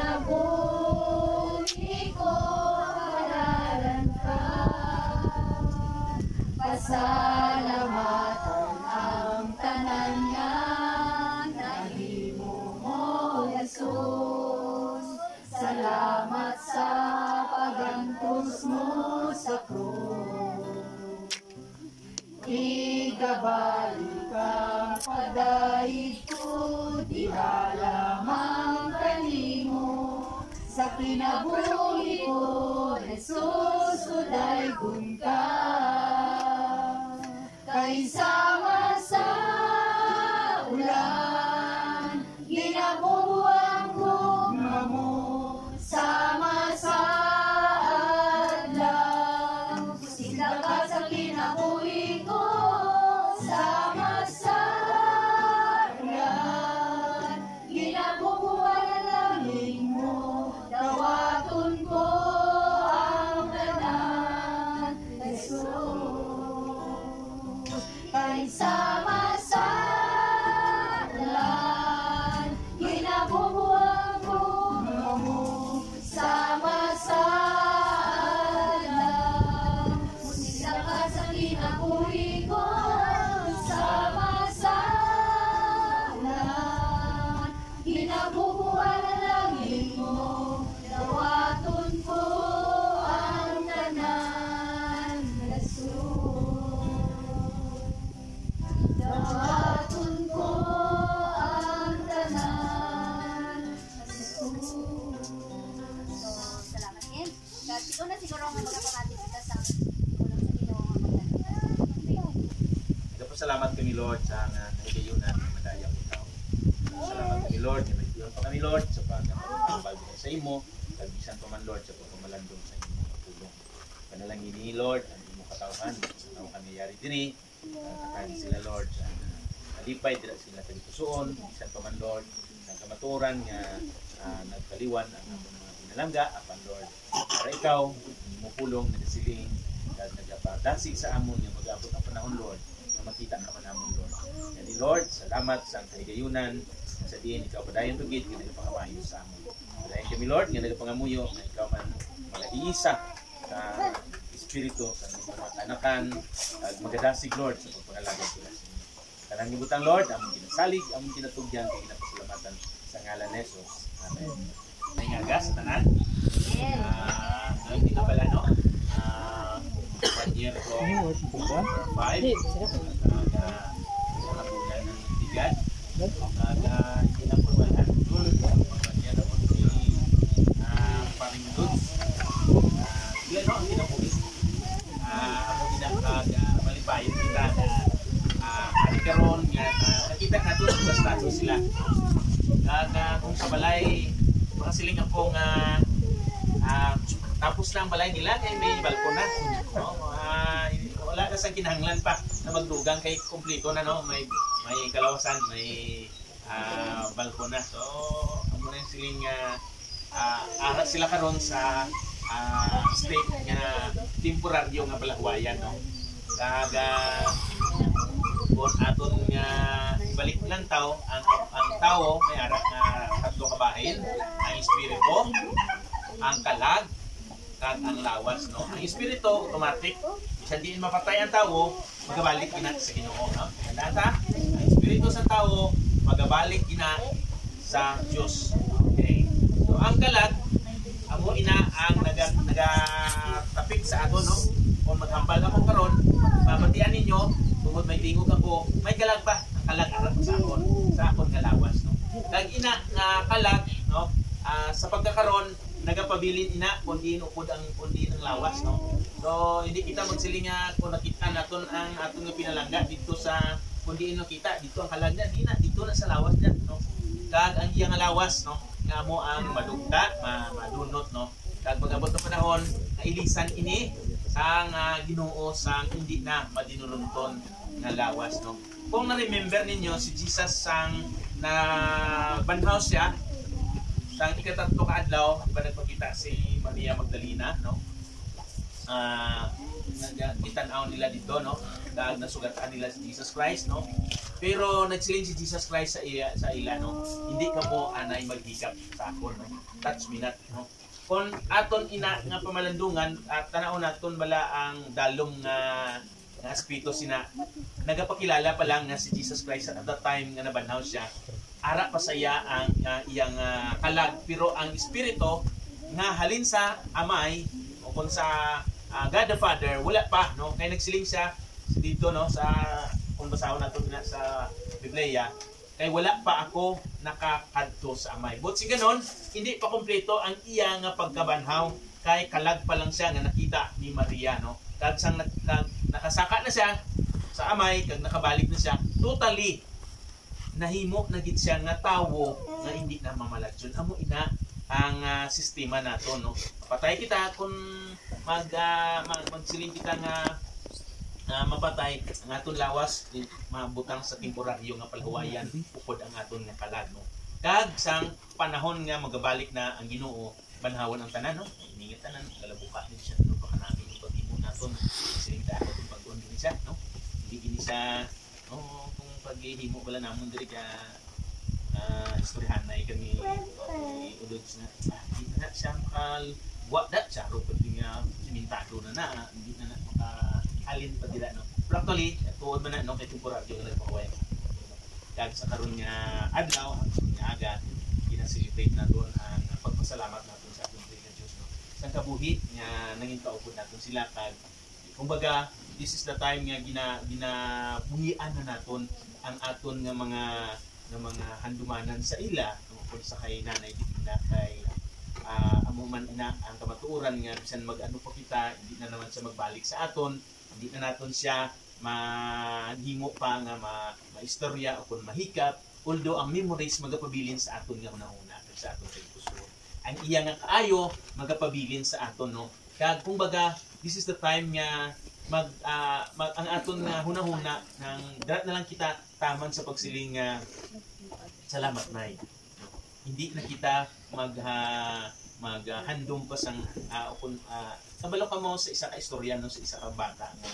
Sa kinabuhi ko, ka. Pasalamatan ang tanan nga nahimo mo, Jesus. Salamat sa pagantos mo sa krus. Igabalik ang pagdaig ko. Sa kinabuhi ko, Jesus, uday gunta. Kay sama sa ulan, ginabubuang ko mo. Sama sa adlaw, sila ka Nagpasalamat kami Lord sa nga kahigayunan ng madayang ikaw. Salamat kami Lord, nga nagdiyon pa kami Lord sa pagkakabal sa imo, kagisan pa man Lord sa pagkamalandong sa imo katulong. Panalangin ni Lord, ang imo katawhan, sa kami yari din eh, sila Lord sa kalipay, dila sila kalikusoon, bisan pa man Lord, sa kamaturan nga ah, nagkaliwan ang mga pinalangga, apan Lord, para ikaw, mo pulong, nagasiling, nagapadasi sa amon nga mag-abot ang panahon Lord. na makita ka man amon Lord. Kaya Lord, salamat sa kahigayunan sa diin ikaw padayon tugid nga nagapangamayo sa amon. Padayon kami Lord nga nagapangamuyo nga ikaw man mag-iisa sa espiritu sa mga kanakan ag magadasig Lord sa pagpangalaga sila sa inyo. Kanang gibutan Lord, among ginasalig, among ginatugyan kay ginapasalamatan sa ngalan ni Jesus. Amen. May nga gas tanan. Ah, uh, ka pala no? Year from five. At uh, sa bulan ng bigat. At uh, hindi na po si paring. Ah, Sila no, na po Ah, ako ginakag malipayon kita na karon nga nakita na to status sila. Kag ah, kung sa balay mga siling akong uh, tapos na ang balay nila kay may balkon na. No? Ah, wala na sa kinahanglan pa na magdugang kay kumpleto na no may may kalawasan may ah, balkon na. So amo na siling uh, ara sila karon sa ah, state nga temporaryo nga balagwayan no. Kag ah, kung aton nga ibalik lang tao ang ang tao may ara nga tatlo ka bahin ang espiritu ang kalag kag ang lawas no? Ang espiritu automatic. Bisan diin mapatay ang tao magabalik gina sa Ginoo. No tandaan ta ang espiritu sa tao magabalik gina sa Dios okay. So ang kalag amo ina ang naga nagatapik sa ato no? Kung maghambal ako karon babatian ninyo tungod may tingog ako may kalag ba? Ang kalag sa akon sa akon nga no? Kag ina nga kalag no? Ah, sa pagkakaron nagapabilin ina kundi upod ang kundi ng lawas no? So hindi kita magsiling nga kung nakita naton ang aton nga pinalangga dito sa kundi ino kita dito ang kalag na di na dito na sa lawas na no? Kag ang iyang lawas no? Nga mo ang madugta ma madunot no? Kag magabot ng panahon kailisan ini sang ah, Ginoo sang hindi na madinulunton nga lawas no? Kung na-remember ninyo si Jesus sang na banhaw siya sang ikatatlo ka adlaw di ba nagpakita si Maria Magdalena no? Ah nagkitanaw nila dito no? Dahil nasugatan nila si Jesus Christ no? Pero nagsiling si Jesus Christ sa iya sa ila no? Hindi ka mo anay maghikap sa akon no? Touch me not no? Kung aton ina nga pamalandungan at tanaw naton bala ang dalom nga nga espiritu sina nagapakilala pa lang nga si Jesus Christ at that time nga nabanhaw siya ara pa saya ang ah, iyang ah, kalag. Pero ang espiritu nga halin sa amay o kung sa ah, God the Father wala pa no? Kay nagsiling siya dito no? Sa kung basahon nato na sa Biblia kay wala pa ako nakakadto sa amay. But si ganon hindi pa kompleto ang iya nga pagkabanhaw. Kay kalag pa lang siya nga nakita ni Maria no? Kag sang nakasaka na siya sa amay kag nakabalik na siya totally nahimo na gid siya nga tawo nga hindi na mamalatyon amo ina ang ah, sistema nato no? Patay kita kung mag ah, mag magsiling kita nga nga mapatay. Ang aton lawas mabutang sa temporaryo nga palhuwayan upod ang aton nga kalag no? Kag sang panahon nga magabalik na ang Ginoo banhawon ang tanan no? Iningit tanan kalabuka din siya no? Baka namin ipagimo naton siling ta ako pag din siya no? Hindi gini siya oh kung paghihimo wala namon diri ka uh, istoryahan na kami ulod na. Ah, hindi na siya makal wa da siya ro pag nga simentado na na hindi na na makahalin pa dila no? Pero actually tuod man na no kay temporaryo nga nagpakaway kag sa karon nga adlaw nga aga ginasilitate na doon ang pagpasalamat natin sa atong Pilihan Diyos no? Sa kabuhi nga nanging kaupod natin sila kag kumbaga this is the time nga gina ginabuhian na naton ang aton nga mga nga mga handumanan sa ila tungkol sa kay nanay di na kay ah, amo man ina ang kamatuoran nga bisan mag-ano pa kita hindi na naman siya magbalik sa aton hindi na naton siya mahimo pa nga ma maistorya o kung mahikap although ang memories magapabilin sa aton nga kag sa aton kay puso. Ang iya nga kaayo magapabilin sa aton no? Kag kumbaga this is the time nga mag, ah, mag ang aton nga hunahuna nang darat na lang kita taman sa pagsiling nga salamat nay. Hindi na kita mag ah, maghandom pa sang uh, kung uh, kabalo ka mo sa isa ka istorya no sa isa ka bata nga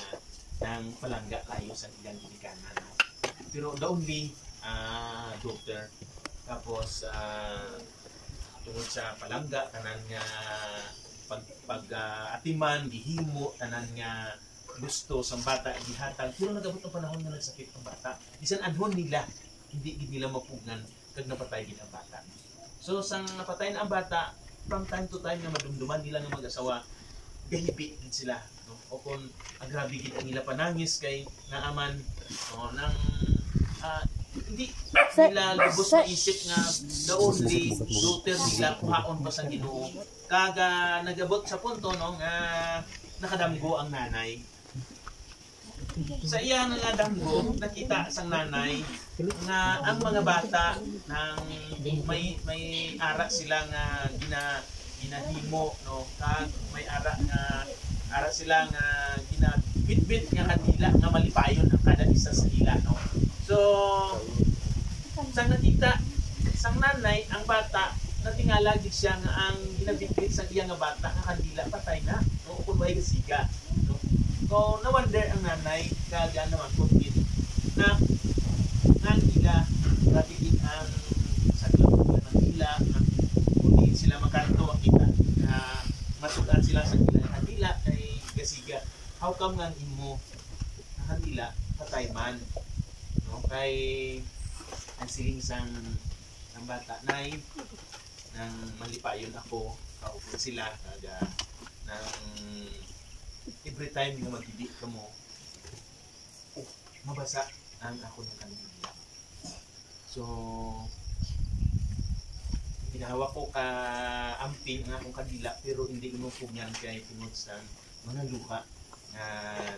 nang palangga kayo sa ilang ginikanan pero the only uh, doctor tapos uh, tungod sa palangga tanan nga pag pag ah, atiman gihimo tanan nga gusto sa bata gihatag. Pero nagabot ang panahon nga nagsakit ang bata. Bisan anhon nila hindi gid nila mapugngan kag napatay gid ang bata. So sang napatay na ang bata from time to time nga madumduman nila nga mag-asawa gahibi gid sila no? O kung agrabe gid ang nila panangis kay naaman. No, nang ah, hindi nila lubos na isip nga the only daughter nila kuhaon pa sa Ginoo. Kaga nagabot sa punto no nga nakadamgo ang nanay sa iya nga damgo nakita sang nanay nga ang mga bata nang may may ara sila nga gina ginahimo no? Kag may ara nga ara sila nga gina bitbit nga kanila nga malipayon ang kada isa sa ila no? So sang nakita sang nanay ang bata natingala gid siya nga ang ginabitbit sa iya nga bata nga kandila patay na no? Kung may gasiga no so na wonder ang nanay kaga naman kung na nga nila ratigin ang saglabugan ng ila nga kung sila makanto ang kita na masudan sila sa ila. Nga dila kay gasiga. How come nga ang imo nga dila patay man? No kay ang siling sang ang bata nay nang malipayon ako kaupon sila kaga nang every time nga magdidik ka mo oh, mabasa ang ako ng kanila so ginawa ko ka amping ang akong kadila pero hindi mo pugyan kay tungod sa mga luha na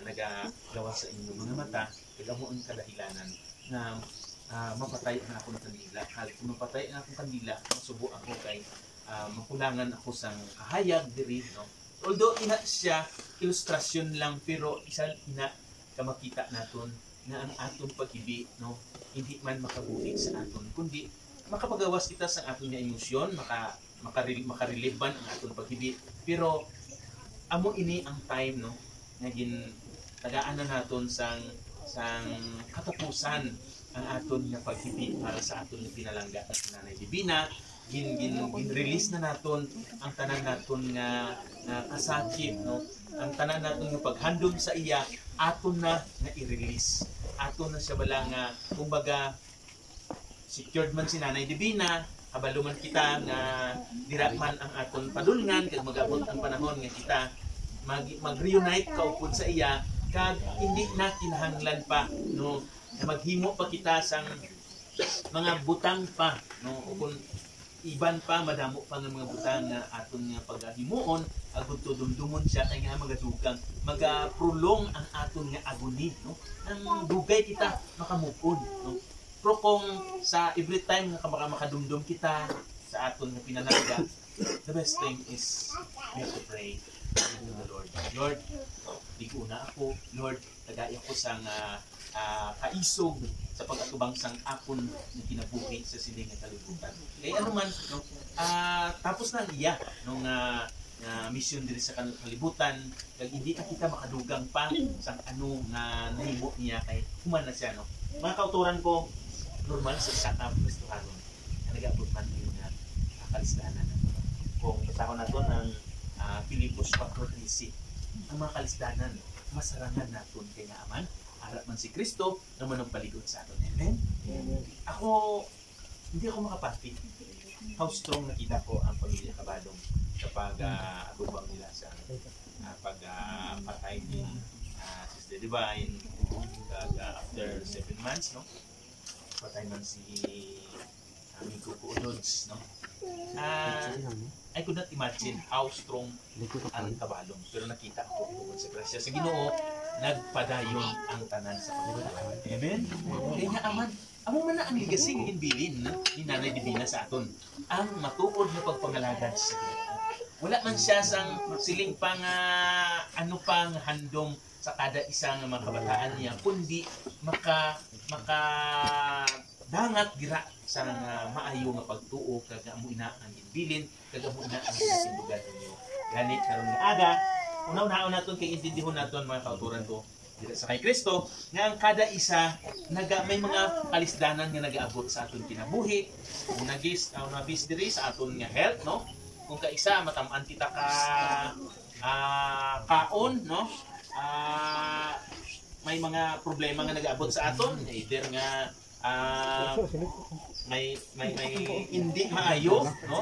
nagagawa sa inyong mga mata kaya mo ang kadahilanan na ah, mapatay ang akong kandila. Kaya kung mapatay ang akong kandila, masubo ako kay ah, makulangan ako sa kahayag diri, no? Although ina siya ilustrasyon lang pero isa ina ka makita naton nga ang aton paghibi no? Hindi man makabuhi sa aton kundi makapagawas kita sa aton nga emosyon maka makarel ang aton paghibi pero amo ini ang time no? Nga gin tagaan na naton sang sang katapusan ang aton nga paghibi para sa aton nga pinalangga at nanay Divina gin gin gin release na naton ang tanan naton nga nga kasakit no? Ang tanan naton nga paghandom sa iya aton na nga i-release. Aton na siya bala nga kumbaga secured man si Nanay Divina kabalo man kita nga dira man ang aton padulngan kag magabot ang panahon nga kita mag mag-reunite kaupod sa iya kag hindi na kinahanglan pa no? Maghimo pa kita sang mga butang pa no? O kung iban pa madamo pa nga mga butang nga aton nga paghimuon agud to dumdumon siya kay nga magadugang magaprolong ang aton nga agony no? Ang dugay kita makamupon no? Pero kung sa every time nga kamaka makadumdum kita sa aton nga pinanaga the best thing is to pray to the Lord Lord ligo na ako. Lord tagay ako sa nga ah, kaisog sa pag-atubang sang akon na kinabuhi sa siling nga kalibutan. Kaya ano man, no, ah, tapos na iya nung ah, nga mission diri sa kalibutan. Kag hindi na kita makadugang pa sa ano nga nahimo niya kay human na siya no? Mga kauturan ko normal sa isa ka Kristohanon na nag-abot man yun nga uh, kalisdanan kung basahon nato ng uh, Pilipos 4.13 ang mga kalisdanan masarangan naton kay nga aman harap man si Kristo naman ang paligod sa aton amen? Ako hindi ako makapati how strong nakita ko ang pamilya Kabadong kapag uh, agubang nila sa uh, pag uh, patay ni uh, Sister Divine. Uh, after seven months no? Patay man si amigo ko Ulods no Ah, I could not imagine how strong ang kabalong pero nakita ko tungkol sa grasya sa Ginoo nagpadayon ang tanan sa pagkakataon. Amen? Kaya nga aman, amo man na ang legacy nga hinbilin no? ni Nanay Divina sa aton. Ang matuod na pagpangalagad sa Ginoo. Wala man siya sang siling pang ah, ano pang handom sa kada isa nga mga kabataan niya kundi maka maka dangat gira sa nga maayo nga pagtuo kag amo ina ang hinbilin kag amo ina ang sindugan ninyo. Gani karon nga aga una-unaon naton kay intindihon naton mga kauturan ko. Dira sa kay Kristo nga ang kada isa naga may mga kalisdanan nga nagaabot sa aton kinabuhi. Kung nagis uh, nabis diri sa aton nga health no? Kung kaisa matam-an kita ka ah, kaon no? Ah, may mga problema nga nagaabot sa aton. Either nga ah, may may may hindi maayo no